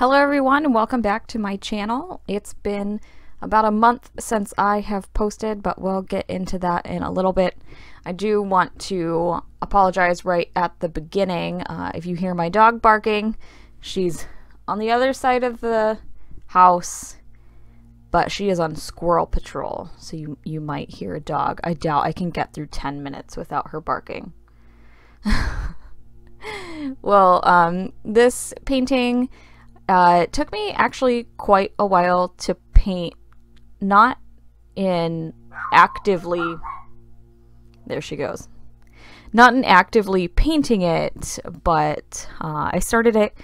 Hello everyone and welcome back to my channel. It's been about a month since I have posted, but we'll get into that in a little bit. I do want to apologize right at the beginning. Uh, if you hear my dog barking, she's on the other side of the house, but she is on squirrel patrol, so you, you might hear a dog. I doubt I can get through 10 minutes without her barking. well, um, this painting uh, it took me actually quite a while to paint, not in actively. There she goes. Not in actively painting it, but uh, I started it,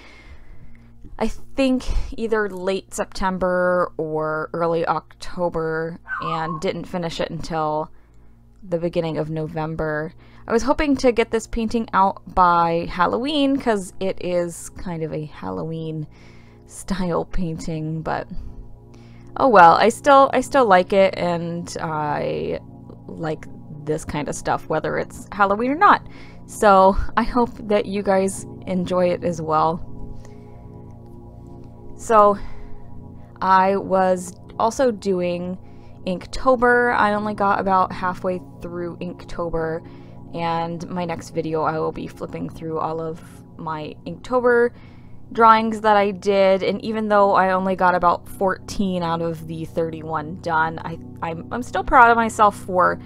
I think, either late September or early October, and didn't finish it until the beginning of November. I was hoping to get this painting out by Halloween because it is kind of a Halloween style painting, but oh well. I still I still like it, and I like this kind of stuff, whether it's Halloween or not. So I hope that you guys enjoy it as well. So I was also doing Inktober. I only got about halfway through Inktober, and my next video I will be flipping through all of my Inktober drawings that I did, and even though I only got about 14 out of the 31 done, I, I'm, I'm still proud of myself for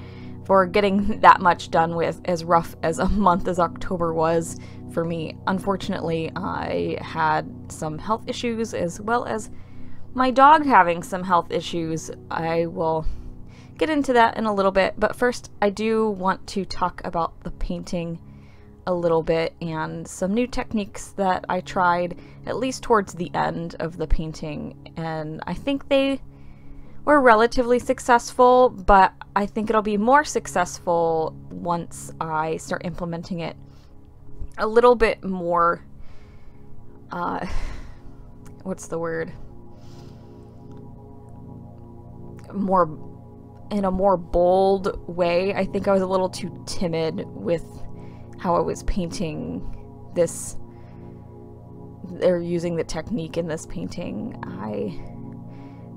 for getting that much done with as rough as a month as October was for me. Unfortunately, I had some health issues as well as my dog having some health issues. I will get into that in a little bit, but first I do want to talk about the painting a little bit and some new techniques that I tried at least towards the end of the painting and I think they were relatively successful but I think it'll be more successful once I start implementing it a little bit more uh, what's the word more in a more bold way. I think I was a little too timid with how I was painting this they're using the technique in this painting. I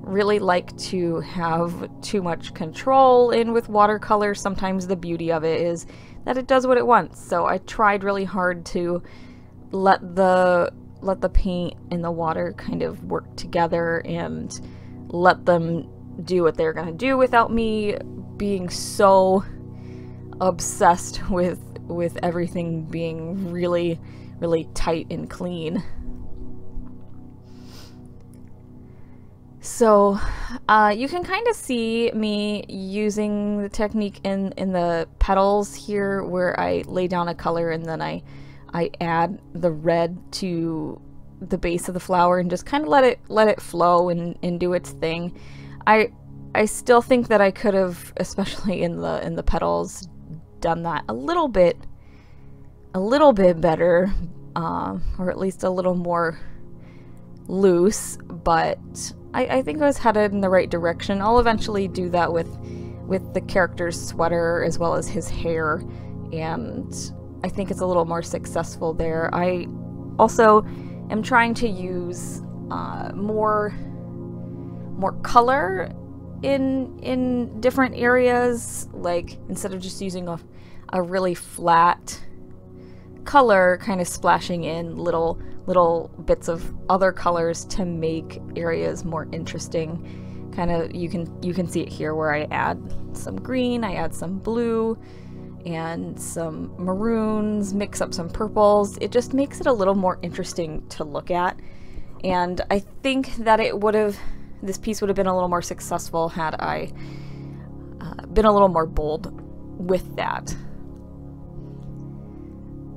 really like to have too much control in with watercolor. Sometimes the beauty of it is that it does what it wants. So I tried really hard to let the let the paint and the water kind of work together and let them do what they're going to do without me being so obsessed with with everything being really, really tight and clean. So uh, you can kind of see me using the technique in, in the petals here where I lay down a color and then I, I add the red to the base of the flower and just kind of let it let it flow and, and do its thing. I I still think that I could have, especially in the in the petals, done that a little bit, a little bit better, uh, or at least a little more loose, but I, I think I was headed in the right direction. I'll eventually do that with with the character's sweater as well as his hair, and I think it's a little more successful there. I also am trying to use uh, more more color in in different areas like instead of just using a a really flat color kind of splashing in little little bits of other colors to make areas more interesting. Kind of you can you can see it here where I add some green I add some blue and some maroons mix up some purples. It just makes it a little more interesting to look at. And I think that it would have this piece would have been a little more successful had I uh, been a little more bold with that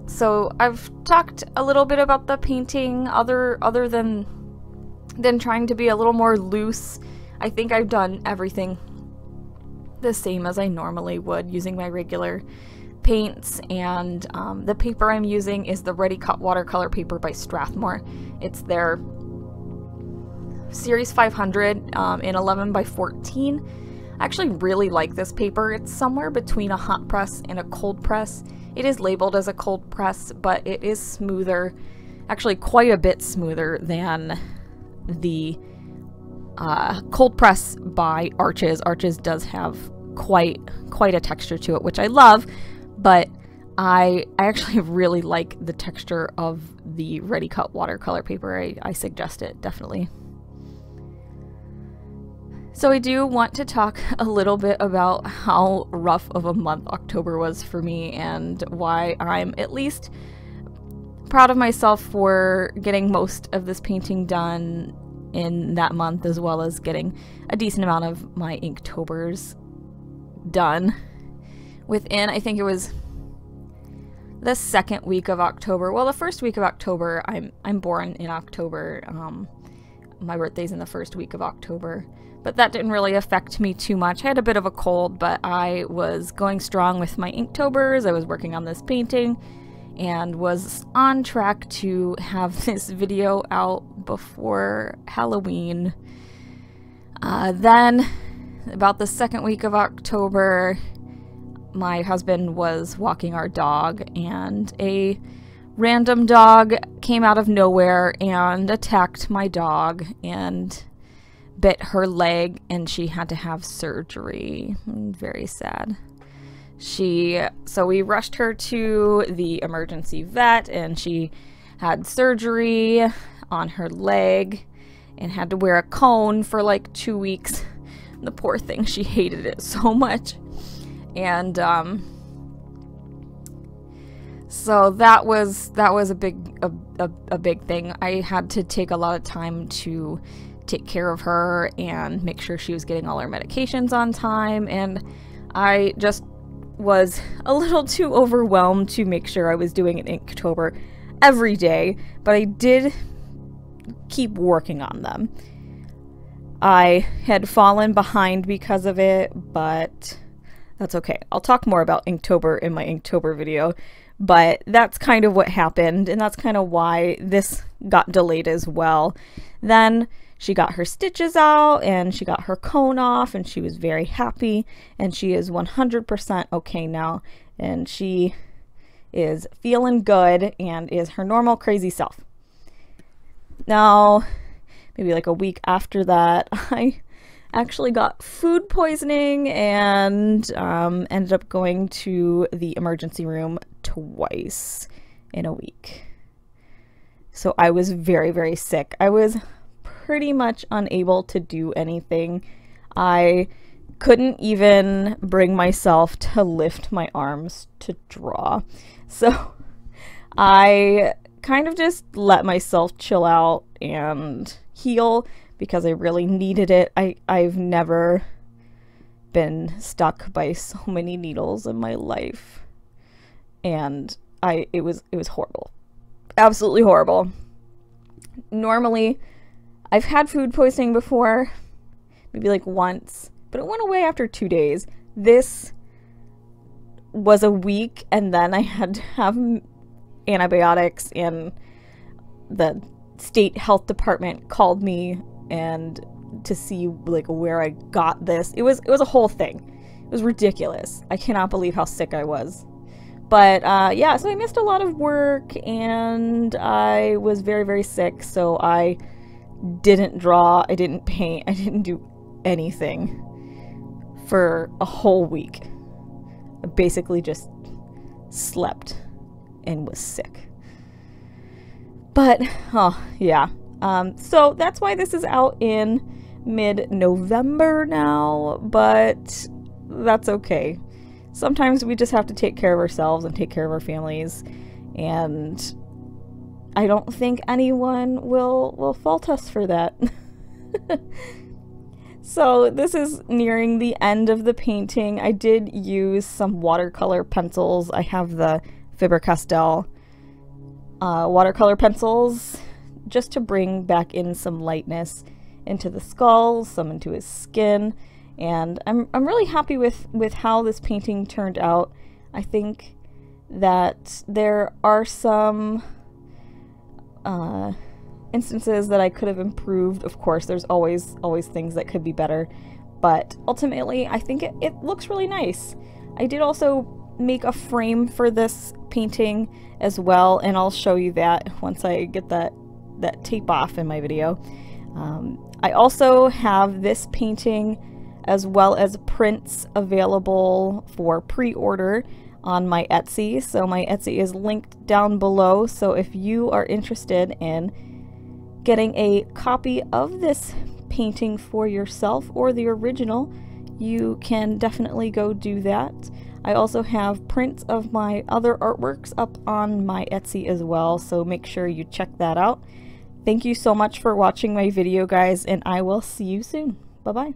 so I've talked a little bit about the painting other other than than trying to be a little more loose. I think I've done everything the same as I normally would using my regular paints and um, the paper I'm using is the Ready Cut watercolor paper by Strathmore. It's their Series 500 um, in 11 by 14. I actually really like this paper. It's somewhere between a hot press and a cold press. It is labeled as a cold press, but it is smoother actually quite a bit smoother than the uh, cold press by Arches. Arches does have quite quite a texture to it, which I love, but I I actually really like the texture of the ready cut watercolor paper. I, I suggest it definitely. So I do want to talk a little bit about how rough of a month October was for me and why I'm at least proud of myself for getting most of this painting done in that month as well as getting a decent amount of my Inktober's done within I think it was the second week of October. Well, the first week of October, I'm I'm born in October. Um, my birthday's in the first week of October, but that didn't really affect me too much. I had a bit of a cold, but I was going strong with my Inktobers. I was working on this painting and was on track to have this video out before Halloween. Uh, then, about the second week of October, my husband was walking our dog, and a random dog came out of nowhere and attacked my dog and bit her leg, and she had to have surgery. Very sad. She, so we rushed her to the emergency vet, and she had surgery on her leg and had to wear a cone for like two weeks. The poor thing, she hated it so much and um, so that was that was a big a, a, a big thing. I had to take a lot of time to take care of her and make sure she was getting all her medications on time and I just was a little too overwhelmed to make sure I was doing an Inktober every day, but I did keep working on them. I had fallen behind because of it, but that's okay. I'll talk more about Inktober in my Inktober video, but that's kind of what happened, and that's kind of why this got delayed as well. Then she got her stitches out and she got her cone off, and she was very happy, and she is 100% okay now, and she is feeling good and is her normal crazy self. Now, maybe like a week after that, I actually got food poisoning and um, ended up going to the emergency room twice in a week. So I was very, very sick. I was pretty much unable to do anything. I couldn't even bring myself to lift my arms to draw. So I kind of just let myself chill out and heal because I really needed it. I, I've never been stuck by so many needles in my life. And I it was it was horrible. Absolutely horrible. Normally I've had food poisoning before, maybe like once, but it went away after 2 days. This was a week and then I had to have antibiotics and the state health department called me and to see like where I got this. It was it was a whole thing. It was ridiculous. I cannot believe how sick I was. But uh, yeah, so I missed a lot of work and I was very very sick. So I didn't draw. I didn't paint. I didn't do anything for a whole week. I basically just slept and was sick. But oh yeah, um, so that's why this is out in mid November now, but that's okay. Sometimes we just have to take care of ourselves and take care of our families, and I don't think anyone will will fault us for that. so this is nearing the end of the painting. I did use some watercolor pencils. I have the Faber-Castell uh, watercolor pencils just to bring back in some lightness into the skull, some into his skin, and I'm, I'm really happy with, with how this painting turned out. I think that there are some uh, instances that I could have improved. Of course, there's always always things that could be better, but ultimately, I think it, it looks really nice. I did also make a frame for this painting as well, and I'll show you that once I get that, that tape off in my video. Um, I also have this painting as well as prints available for pre-order on my Etsy. So my Etsy is linked down below. So if you are interested in getting a copy of this painting for yourself or the original, you can definitely go do that. I also have prints of my other artworks up on my Etsy as well, so make sure you check that out. Thank you so much for watching my video, guys, and I will see you soon. Bye-bye.